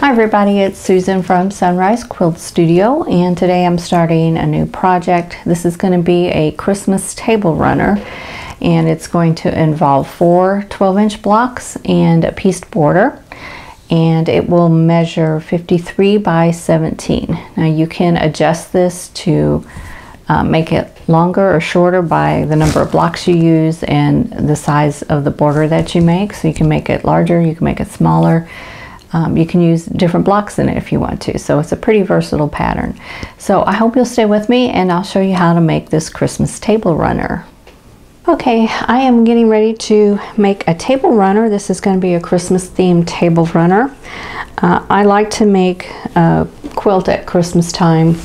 Hi everybody, it's Susan from Sunrise Quilt Studio and today I'm starting a new project. This is going to be a Christmas table runner and it's going to involve four 12 inch blocks and a pieced border and it will measure 53 by 17. Now you can adjust this to uh, make it longer or shorter by the number of blocks you use and the size of the border that you make. So you can make it larger, you can make it smaller. Um, you can use different blocks in it if you want to. So it's a pretty versatile pattern. So I hope you'll stay with me and I'll show you how to make this Christmas table runner. Okay, I am getting ready to make a table runner. This is going to be a Christmas themed table runner. Uh, I like to make a quilt at Christmas time,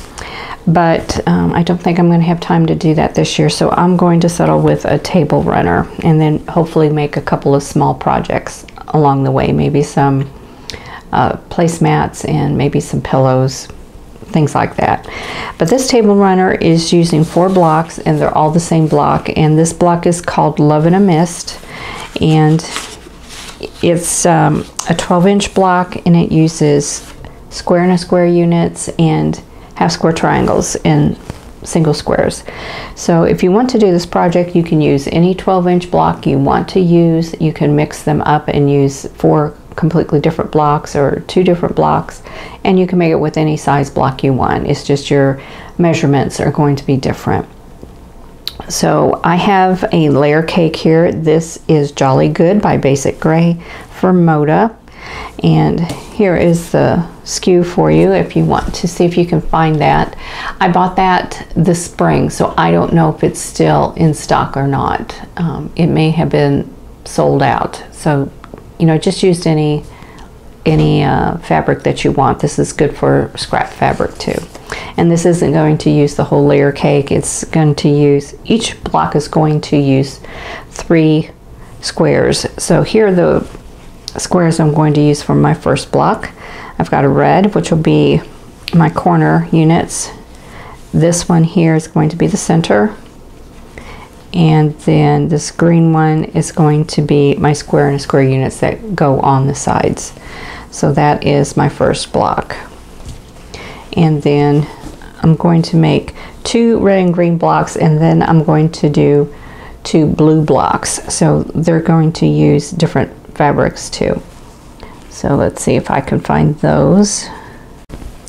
but um, I don't think I'm going to have time to do that this year. So I'm going to settle with a table runner and then hopefully make a couple of small projects along the way. Maybe some uh, placemats and maybe some pillows, things like that. But this table runner is using four blocks and they're all the same block. And this block is called Love in a Mist. And it's um, a 12 inch block and it uses square and a square units and half square triangles and single squares. So if you want to do this project, you can use any 12 inch block you want to use. You can mix them up and use four completely different blocks or two different blocks and you can make it with any size block you want. It's just your measurements are going to be different. So I have a layer cake here. This is Jolly Good by Basic Gray for Moda. And here is the SKU for you if you want to see if you can find that. I bought that this spring, so I don't know if it's still in stock or not. Um, it may have been sold out. So you know, just used any any uh, fabric that you want. This is good for scrap fabric too. And this isn't going to use the whole layer cake. It's going to use, each block is going to use three squares. So here are the squares I'm going to use for my first block. I've got a red, which will be my corner units. This one here is going to be the center and then this green one is going to be my square and square units that go on the sides. So that is my first block. And then I'm going to make two red and green blocks and then I'm going to do two blue blocks. So they're going to use different fabrics too. So let's see if I can find those.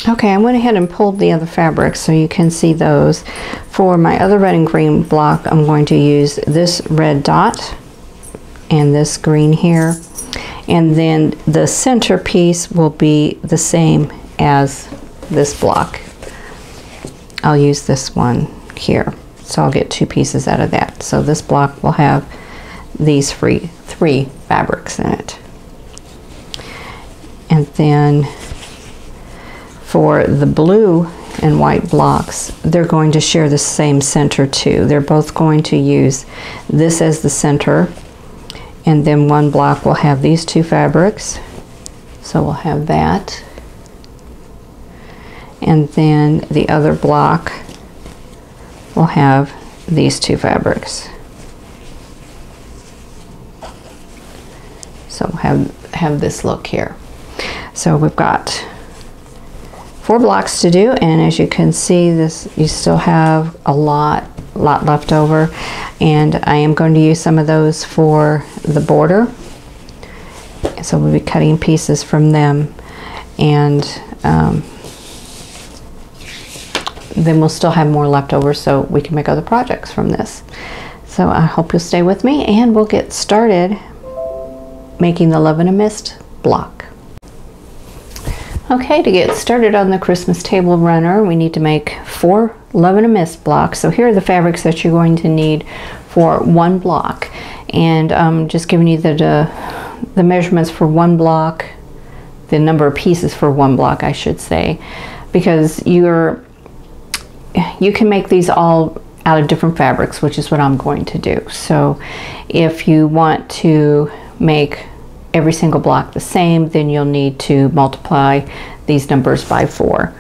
Okay, I went ahead and pulled the other fabrics so you can see those. For my other red and green block, I'm going to use this red dot and this green here. And then the center piece will be the same as this block. I'll use this one here. So I'll get two pieces out of that. So this block will have these three fabrics in it. And then for the blue and white blocks, they're going to share the same center too. They're both going to use this as the center and then one block will have these two fabrics. So we'll have that. And then the other block will have these two fabrics. So have, have this look here. So we've got four blocks to do and as you can see this you still have a lot lot left over. And I am going to use some of those for the border. So we'll be cutting pieces from them. And um, then we'll still have more left over so we can make other projects from this. So I hope you'll stay with me and we'll get started making the Love in a Mist block Okay, to get started on the Christmas table runner, we need to make four Love in a Mist blocks. So here are the fabrics that you're going to need for one block. And I'm um, just giving you the, the, the measurements for one block, the number of pieces for one block, I should say, because you're, you can make these all out of different fabrics, which is what I'm going to do. So if you want to make every single block the same, then you'll need to multiply these numbers by four.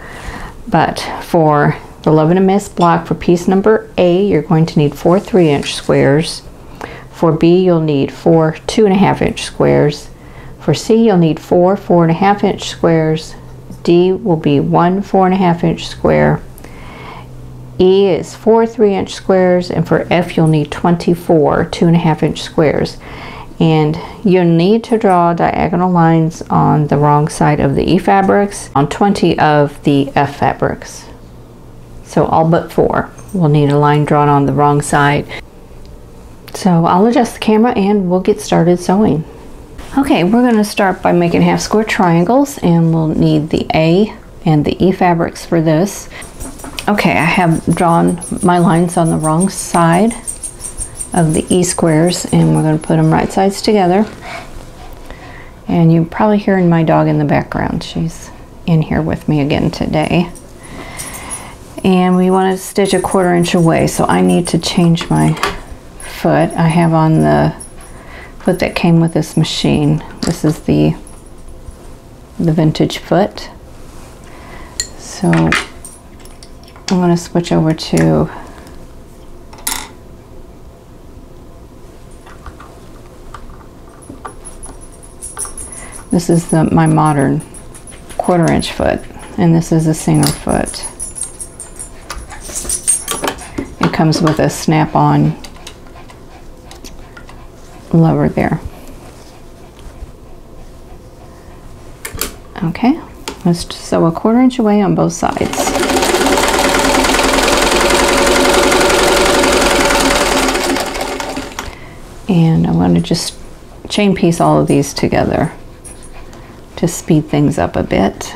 But for the Love in a Mist block for piece number A, you're going to need four three inch squares. For B, you'll need four two and a half inch squares. For C, you'll need four four and a half inch squares. D will be one four and a half inch square. E is four three inch squares, and for F, you'll need 24 two and a half inch squares. And you'll need to draw diagonal lines on the wrong side of the E fabrics on 20 of the F fabrics. So all but four we'll need a line drawn on the wrong side. So I'll adjust the camera and we'll get started sewing. Okay, we're going to start by making half square triangles and we'll need the A and the E fabrics for this. Okay, I have drawn my lines on the wrong side of the E squares and we're going to put them right sides together. And you're probably hearing my dog in the background. She's in here with me again today. And we want to stitch a quarter inch away, so I need to change my foot. I have on the foot that came with this machine. This is the the vintage foot. So I'm going to switch over to This is the my modern quarter inch foot and this is a Singer foot. It comes with a snap-on lower there. Okay, let's sew a quarter inch away on both sides. And I'm going to just chain piece all of these together to speed things up a bit.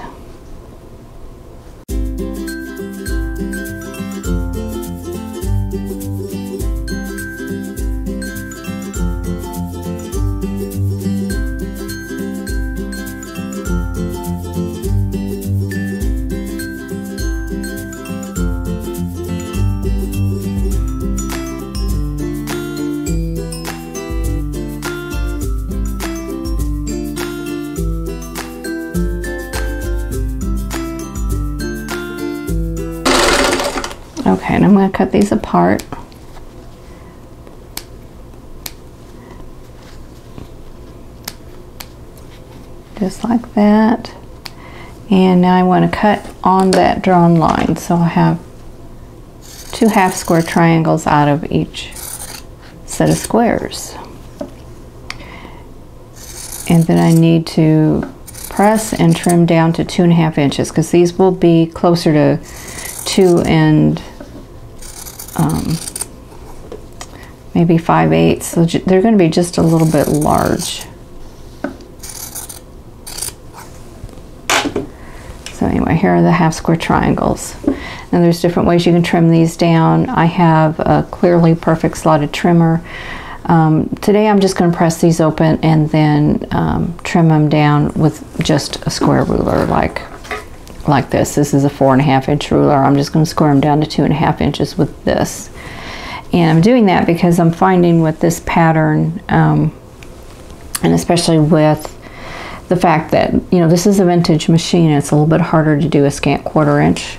I'm going to cut these apart. Just like that. And now I want to cut on that drawn line. So I have two half square triangles out of each set of squares. And then I need to press and trim down to two and a half inches because these will be closer to two and um, maybe 5 eighths. So they're going to be just a little bit large. So anyway, here are the half square triangles. And there's different ways you can trim these down. I have a clearly perfect slotted trimmer. Um, today I'm just going to press these open and then um, trim them down with just a square ruler like like this. This is a four and a half inch ruler. I'm just going to square them down to two and a half inches with this. And I'm doing that because I'm finding with this pattern, um, and especially with the fact that, you know, this is a vintage machine. It's a little bit harder to do a scant quarter inch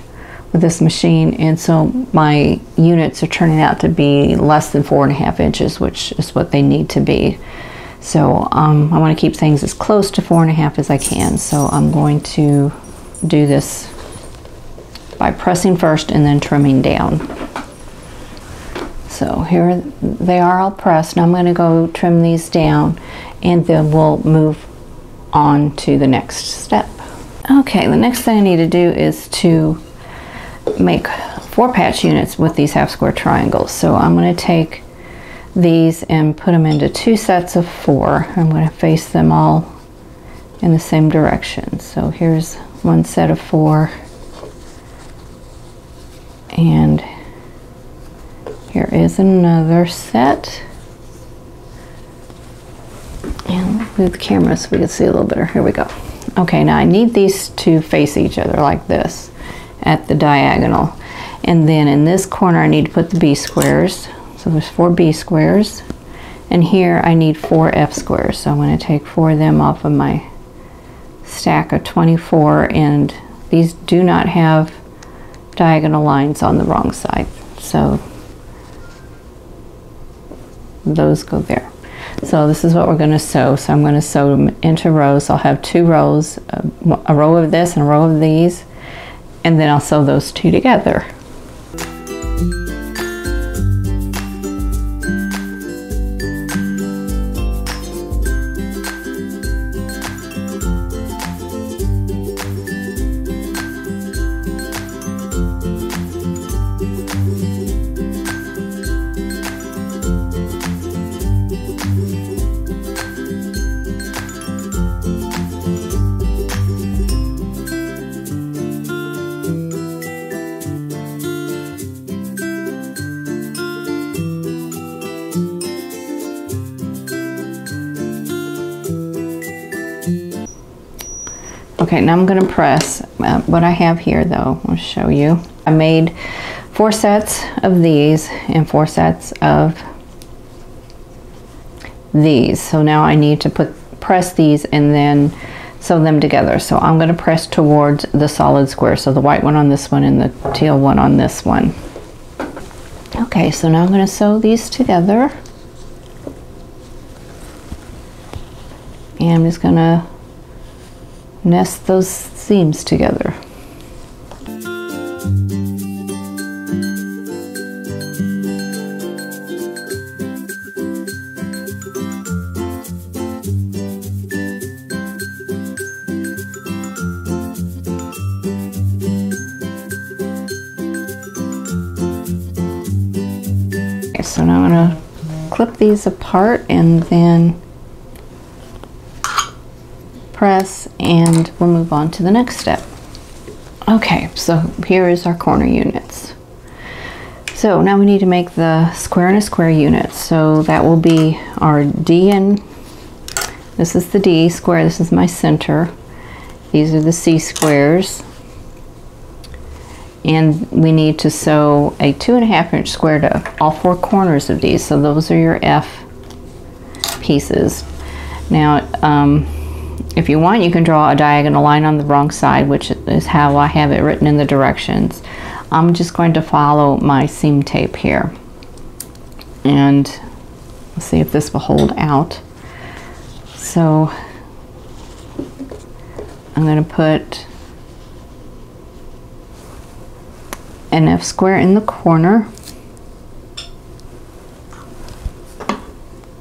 with this machine. And so my units are turning out to be less than four and a half inches, which is what they need to be. So um, I want to keep things as close to four and a half as I can. So I'm going to do this by pressing first and then trimming down. So here they are all pressed. I'm going to go trim these down and then we'll move on to the next step. Okay, the next thing I need to do is to make four patch units with these half square triangles. So I'm going to take these and put them into two sets of four. I'm going to face them all in the same direction. So here's one set of four. And here is another set. And move the camera so we can see a little better. Here we go. Okay now I need these to face each other like this at the diagonal. And then in this corner I need to put the B squares. So there's four B squares. And here I need four F squares. So I'm going to take four of them off of my stack of 24 and these do not have diagonal lines on the wrong side so those go there So this is what we're going to sew. So I'm going to sew them into rows. I'll have two rows, uh, a row of this and a row of these, and then I'll sew those two together. Okay, now I'm going to press uh, what I have here though. I'll show you. I made four sets of these and four sets of these. So now I need to put press these and then sew them together. So I'm going to press towards the solid square. So the white one on this one and the teal one on this one. Okay, so now I'm going to sew these together. And I'm just going to nest those seams together. So now I'm going to clip these apart and then press and we'll move on to the next step. Okay, so here is our corner units. So now we need to make the square and a square unit. So that will be our D and this is the D square, this is my center. These are the C squares. And we need to sew a two and a half inch square to all four corners of these. So those are your F pieces. Now, um, if you want, you can draw a diagonal line on the wrong side, which is how I have it written in the directions. I'm just going to follow my seam tape here. And let's see if this will hold out. So I'm going to put an F square in the corner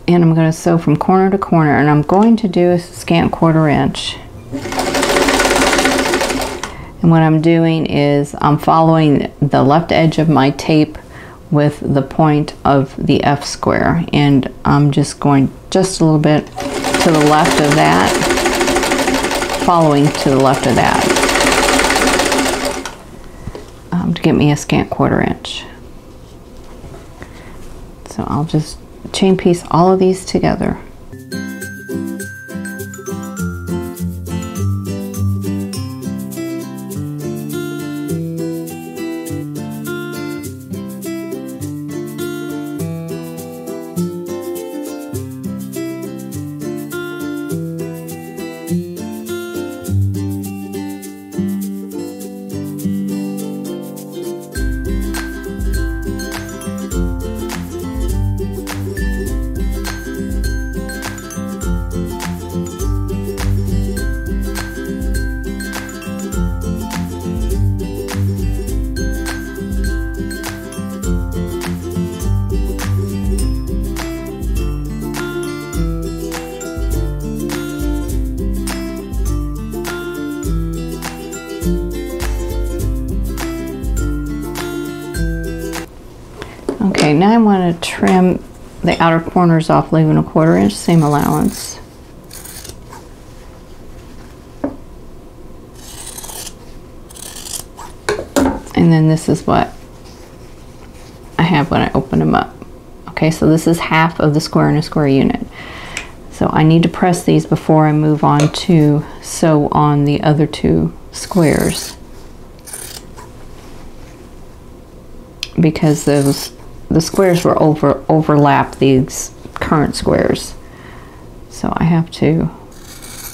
and I'm going to sew from corner to corner and I'm going to do a scant quarter inch. And what I'm doing is I'm following the left edge of my tape with the point of the F square and I'm just going just a little bit to the left of that following to the left of that um, to get me a scant quarter inch. So I'll just chain piece all of these together. Okay, now I want to trim the outer corners off, leaving a quarter inch seam allowance. And then this is what I have when I open them up. Okay, so this is half of the square in a square unit. So I need to press these before I move on to sew on the other two squares. Because those the squares will over overlap these current squares. So I have to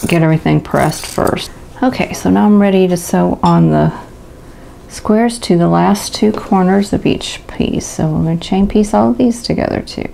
get everything pressed first. Okay, so now I'm ready to sew on the squares to the last two corners of each piece. So I'm going to chain piece all of these together too.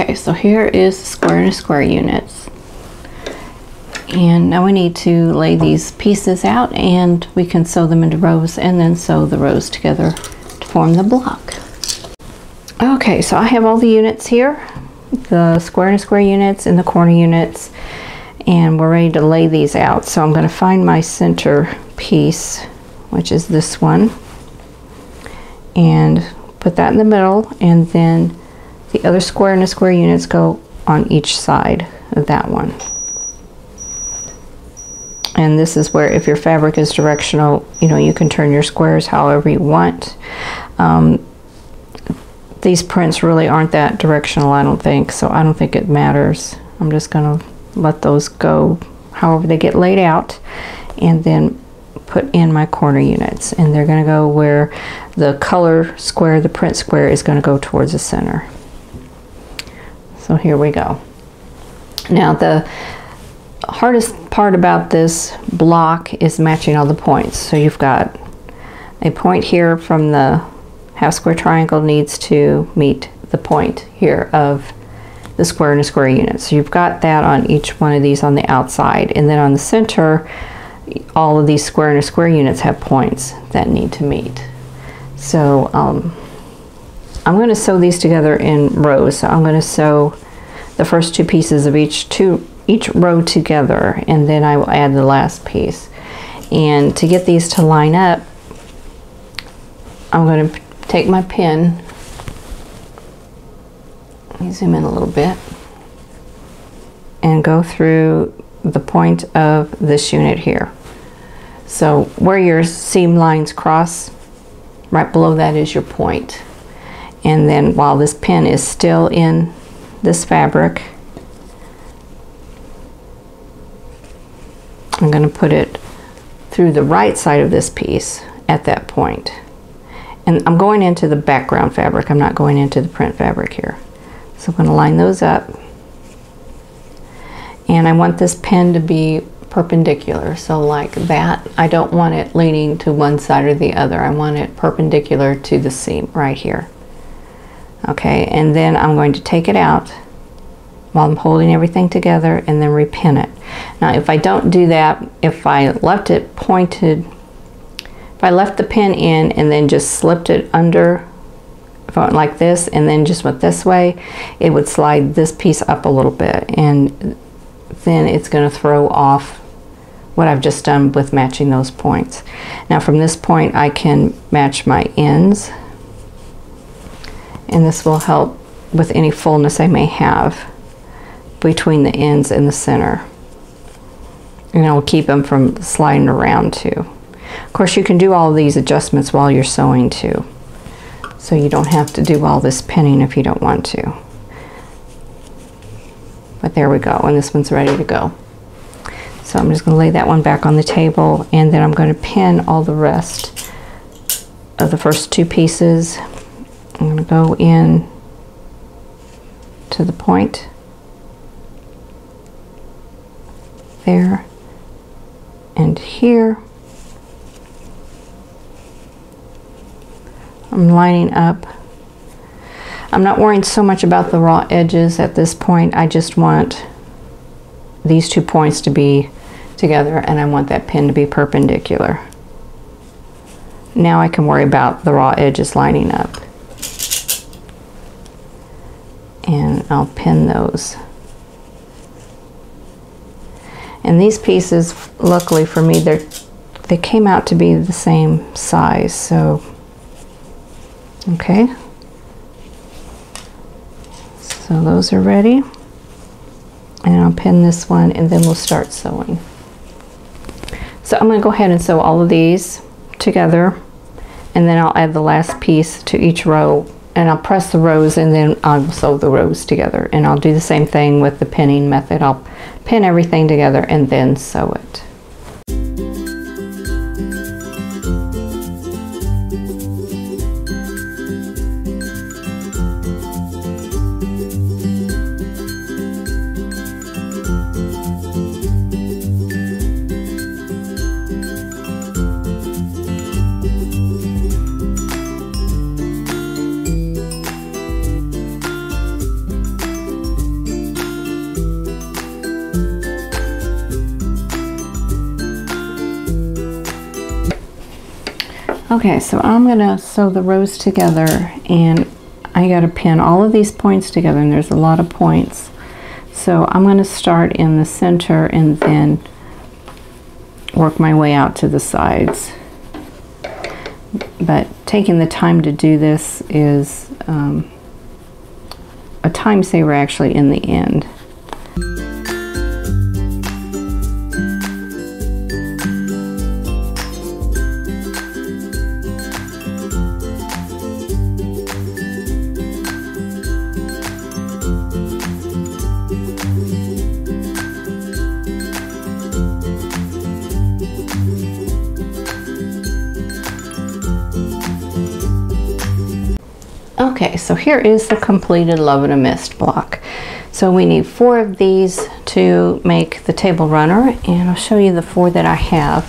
Okay, so here is the square and square units. And now we need to lay these pieces out and we can sew them into rows and then sew the rows together to form the block. Okay, so I have all the units here, the square and square units and the corner units, and we're ready to lay these out. So I'm going to find my center piece, which is this one, and put that in the middle, and then the other square and the square units go on each side of that one. And this is where if your fabric is directional, you know, you can turn your squares however you want. Um, these prints really aren't that directional, I don't think, so I don't think it matters. I'm just going to let those go however they get laid out and then put in my corner units. And they're going to go where the color square, the print square, is going to go towards the center. So here we go. Now the hardest part about this block is matching all the points. So you've got a point here from the half square triangle needs to meet the point here of the square and a square unit. So you've got that on each one of these on the outside. And then on the center, all of these square and a square units have points that need to meet. So um, I'm going to sew these together in rows. So I'm going to sew the first two pieces of each two each row together and then I will add the last piece. And to get these to line up, I'm going to take my pin, let me zoom in a little bit, and go through the point of this unit here. So where your seam lines cross, right below that is your point. And then while this pin is still in this fabric, I'm going to put it through the right side of this piece at that point. And I'm going into the background fabric, I'm not going into the print fabric here. So I'm going to line those up. And I want this pin to be perpendicular. So like that, I don't want it leaning to one side or the other. I want it perpendicular to the seam right here. Okay, and then I'm going to take it out while I'm holding everything together and then repin it. Now if I don't do that, if I left it pointed, if I left the pin in and then just slipped it under like this and then just went this way, it would slide this piece up a little bit and then it's going to throw off what I've just done with matching those points. Now from this point I can match my ends and this will help with any fullness I may have between the ends and the center. And it'll keep them from sliding around too. Of course you can do all these adjustments while you're sewing too. So you don't have to do all this pinning if you don't want to. But there we go, and this one's ready to go. So I'm just going to lay that one back on the table and then I'm going to pin all the rest of the first two pieces. I'm going to go in to the point there and here. I'm lining up. I'm not worrying so much about the raw edges at this point. I just want these two points to be together and I want that pin to be perpendicular. Now I can worry about the raw edges lining up. And I'll pin those. And these pieces, luckily for me, they they came out to be the same size, so okay. So those are ready. And I'll pin this one and then we'll start sewing. So I'm going to go ahead and sew all of these together and then I'll add the last piece to each row and I'll press the rows and then I'll sew the rows together and I'll do the same thing with the pinning method. I'll pin everything together and then sew it. Okay, so I'm gonna sew the rows together and I gotta pin all of these points together and there's a lot of points. So I'm gonna start in the center and then work my way out to the sides. But taking the time to do this is um, a time saver actually in the end. Here is the completed Love in a Mist block. So we need four of these to make the table runner and I'll show you the four that I have.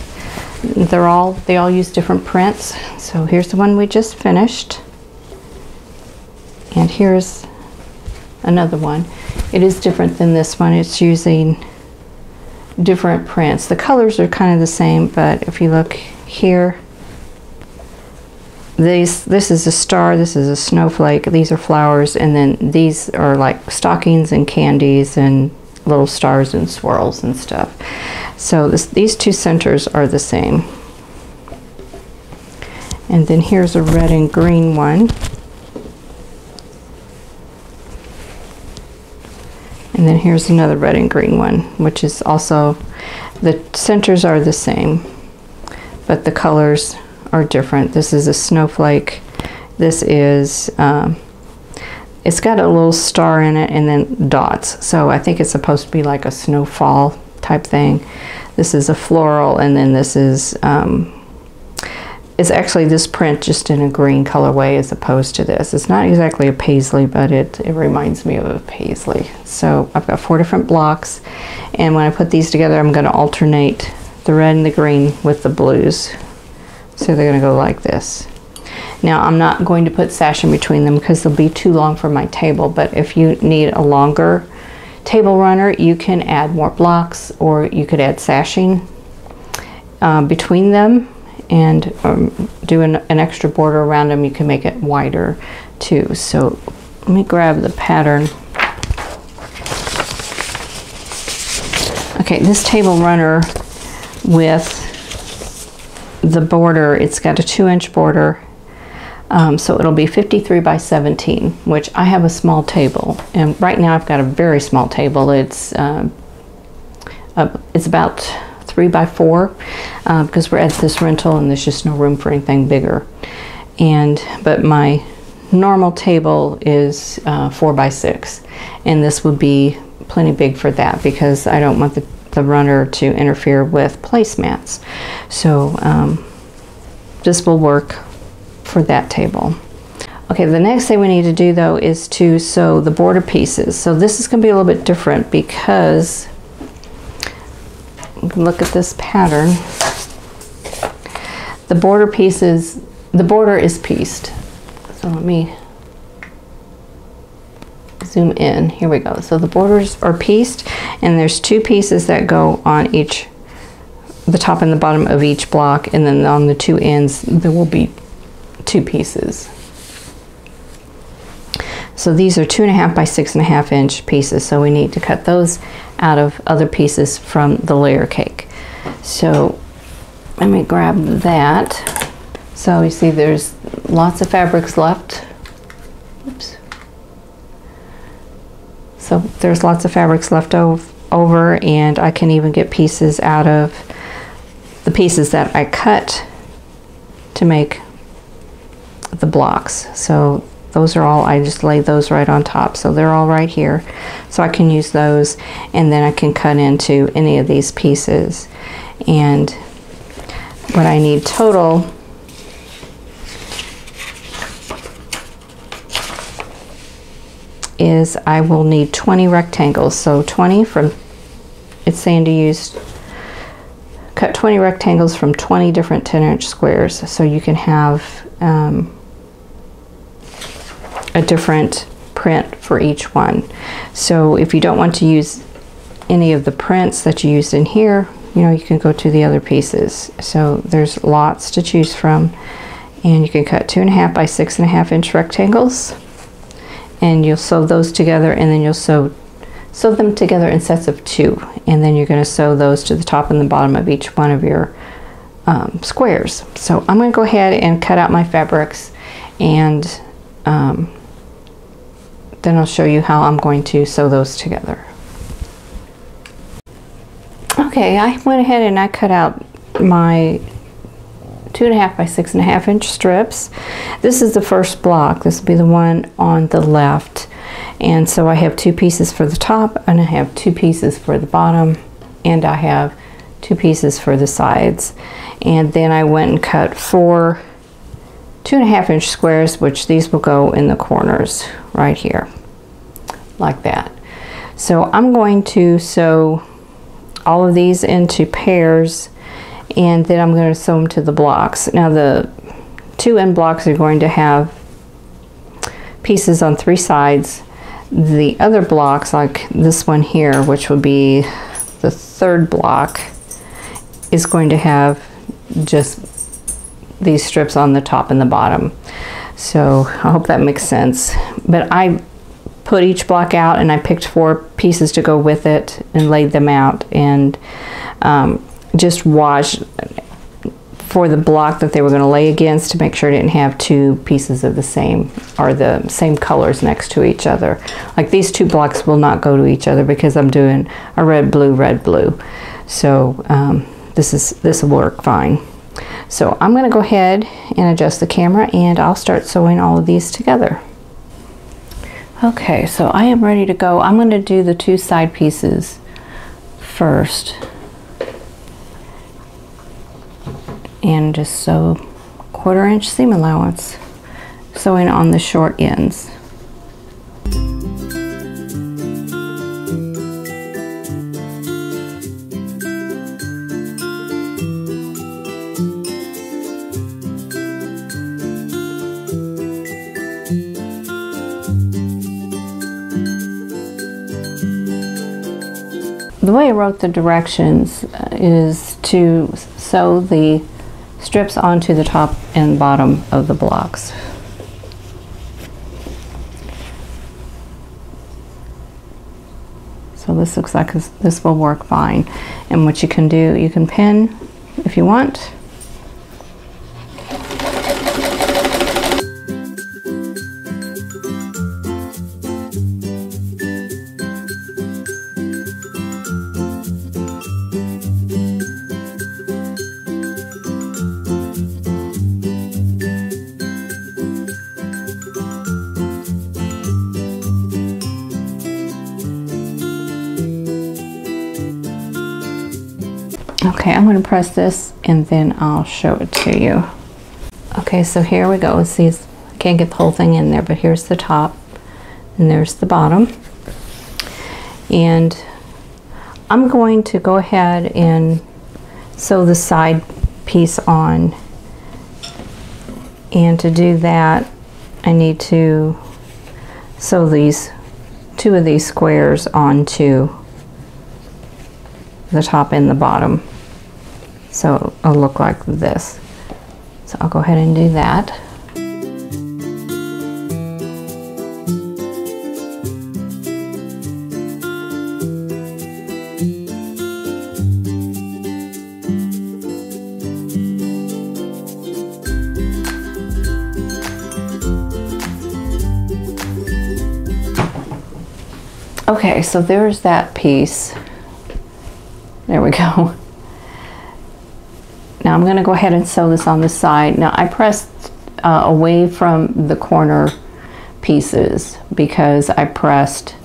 They're all, they all use different prints. So here's the one we just finished. And here's another one. It is different than this one. It's using different prints. The colors are kind of the same, but if you look here, these this is a star this is a snowflake these are flowers and then these are like stockings and candies and little stars and swirls and stuff. So this, these two centers are the same. And then here's a red and green one. And then here's another red and green one which is also the centers are the same but the colors are different. This is a snowflake. This is, um, it's got a little star in it and then dots. So I think it's supposed to be like a snowfall type thing. This is a floral and then this is, um, it's actually this print just in a green colorway as opposed to this. It's not exactly a paisley, but it, it reminds me of a paisley. So I've got four different blocks and when I put these together, I'm gonna alternate the red and the green with the blues. So they're going to go like this. Now I'm not going to put sash in between them because they'll be too long for my table, but if you need a longer table runner, you can add more blocks or you could add sashing uh, between them and um, do an, an extra border around them. You can make it wider too. So let me grab the pattern. Okay, this table runner with the border, it's got a two inch border. Um, so it'll be 53 by 17, which I have a small table. And right now I've got a very small table. It's, uh, uh, it's about three by four uh, because we're at this rental and there's just no room for anything bigger. And, but my normal table is uh, four by six. And this would be plenty big for that because I don't want the the runner to interfere with placemats. So um, this will work for that table. Okay, the next thing we need to do though is to sew the border pieces. So this is going to be a little bit different because look at this pattern. The border pieces, the border is pieced. So let me zoom in. Here we go. So the borders are pieced and there's two pieces that go on each, the top and the bottom of each block and then on the two ends there will be two pieces. So these are two and a half by six and a half inch pieces. So we need to cut those out of other pieces from the layer cake. So let me grab that. So you see there's lots of fabrics left. Oops. So there's lots of fabrics left over and I can even get pieces out of the pieces that I cut to make the blocks. So those are all, I just laid those right on top. So they're all right here. So I can use those and then I can cut into any of these pieces. And what I need total is I will need 20 rectangles. So 20 from, it's saying to use, cut 20 rectangles from 20 different 10 inch squares. So you can have um, a different print for each one. So if you don't want to use any of the prints that you used in here, you know, you can go to the other pieces. So there's lots to choose from And you can cut two and a half by six and a half inch rectangles. And you'll sew those together and then you'll sew sew them together in sets of two. And then you're going to sew those to the top and the bottom of each one of your um, squares. So I'm going to go ahead and cut out my fabrics and um, then I'll show you how I'm going to sew those together. Okay, I went ahead and I cut out my two and a half by six and a half inch strips. This is the first block. This will be the one on the left. And so I have two pieces for the top and I have two pieces for the bottom and I have two pieces for the sides. And then I went and cut four two and a half inch squares, which these will go in the corners right here, like that. So I'm going to sew all of these into pairs and then I'm going to sew them to the blocks. Now the two end blocks are going to have pieces on three sides. The other blocks, like this one here, which would be the third block, is going to have just these strips on the top and the bottom. So I hope that makes sense. But I put each block out and I picked four pieces to go with it and laid them out and um, just watched for the block that they were going to lay against to make sure I didn't have two pieces of the same or the same colors next to each other. Like these two blocks will not go to each other because I'm doing a red, blue, red, blue. So um, this is this will work fine. So I'm going to go ahead and adjust the camera and I'll start sewing all of these together. Okay, so I am ready to go. I'm going to do the two side pieces first. And just sew quarter inch seam allowance, sewing on the short ends. the way I wrote the directions uh, is to sew the strips onto the top and bottom of the blocks. So this looks like this will work fine. And what you can do, you can pin if you want. Okay, I'm going to press this and then I'll show it to you. Okay, so here we go. See, I can't get the whole thing in there, but here's the top and there's the bottom. And I'm going to go ahead and sew the side piece on. And to do that, I need to sew these two of these squares onto the top and the bottom. So it'll look like this. So I'll go ahead and do that. Okay, so there's that piece. There we go. Now I'm going to go ahead and sew this on the side. Now I pressed uh, away from the corner pieces because I pressed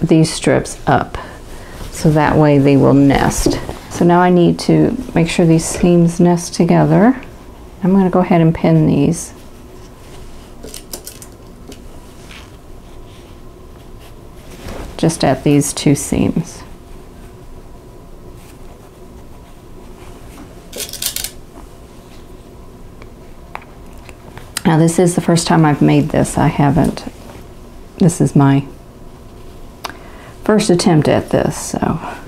these strips up so that way they will nest. So now I need to make sure these seams nest together. I'm going to go ahead and pin these. Just at these two seams. Now this is the first time I've made this. I haven't, this is my first attempt at this, so.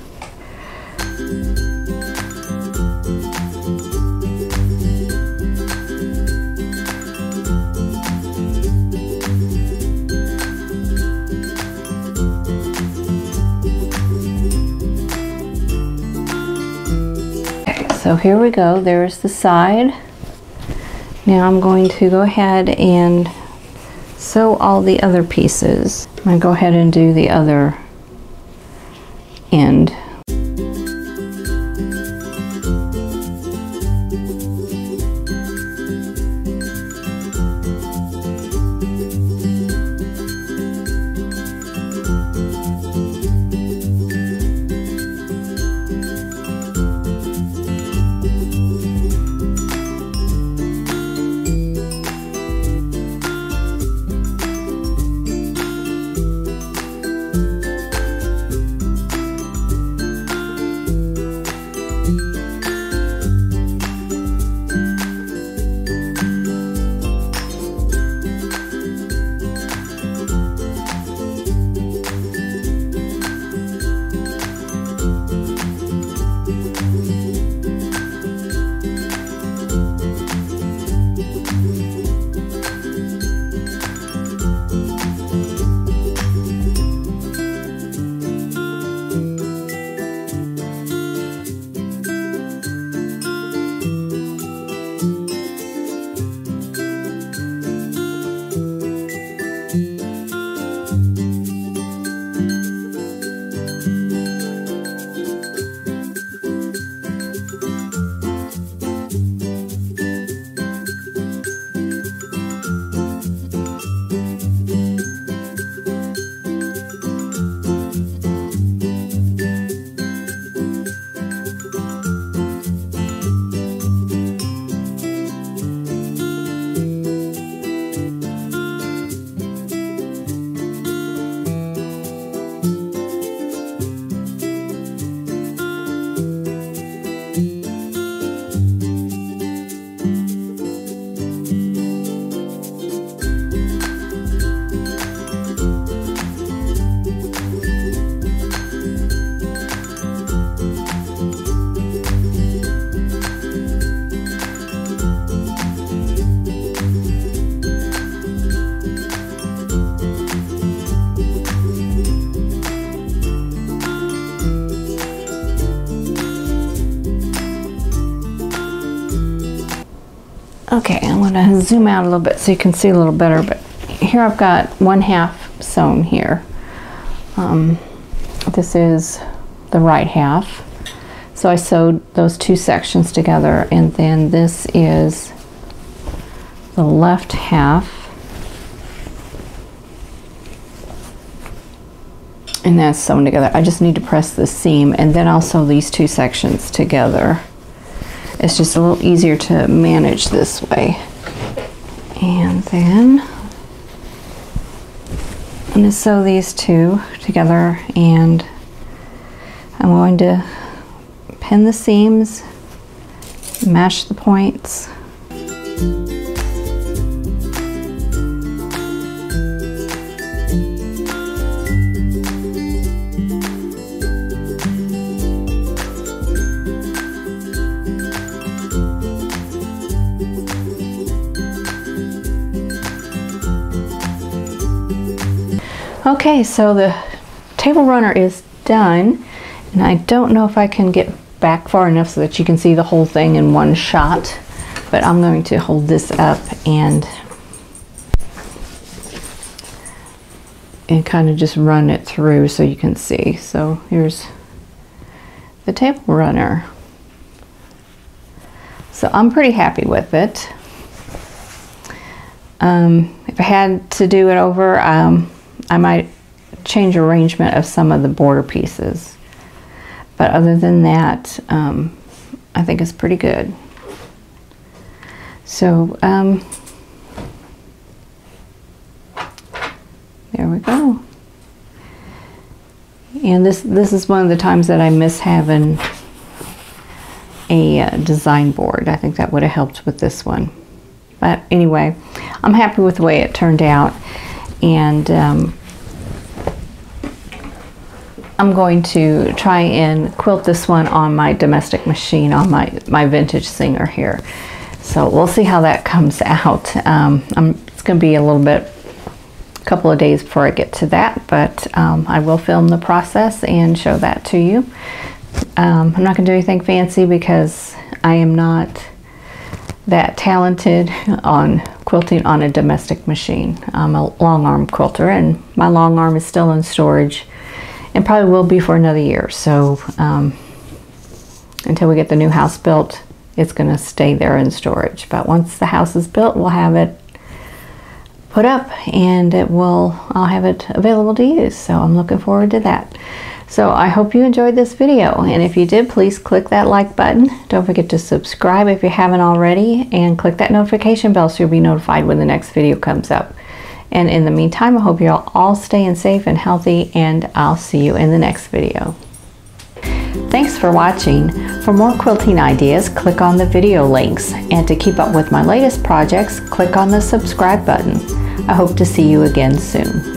So here we go. There's the side. Now I'm going to go ahead and sew all the other pieces. I'm going to go ahead and do the other end. Okay, I'm going to zoom out a little bit so you can see a little better, but here I've got one half sewn here. Um, this is the right half. So I sewed those two sections together and then this is the left half. And that's sewn together. I just need to press the seam and then I'll sew these two sections together. It's just a little easier to manage this way. And then I'm going to sew these two together and I'm going to pin the seams, match the points. Okay, so the table runner is done and I don't know if I can get back far enough so that you can see the whole thing in one shot but I'm going to hold this up and and kind of just run it through so you can see. So here's the table runner. So I'm pretty happy with it. Um, if I had to do it over, um, I might change arrangement of some of the border pieces. But other than that, um, I think it's pretty good. So, um, there we go. And this, this is one of the times that I miss having a uh, design board. I think that would have helped with this one. But anyway, I'm happy with the way it turned out. And um, I'm going to try and quilt this one on my domestic machine, on my, my vintage Singer here. So we'll see how that comes out. Um, it's going to be a little bit, a couple of days before I get to that, but um, I will film the process and show that to you. Um, I'm not going to do anything fancy because I am not that talented on quilting on a domestic machine. I'm a long arm quilter and my long arm is still in storage and probably will be for another year. So um, until we get the new house built, it's going to stay there in storage. But once the house is built, we'll have it put up and it will, I'll have it available to use. So I'm looking forward to that. So I hope you enjoyed this video and if you did please click that like button. Don't forget to subscribe if you haven't already and click that notification bell so you'll be notified when the next video comes up. And in the meantime I hope you're all staying safe and healthy and I'll see you in the next video. Thanks for watching. For more quilting ideas, click on the video links. And to keep up with my latest projects, click on the subscribe button. I hope to see you again soon.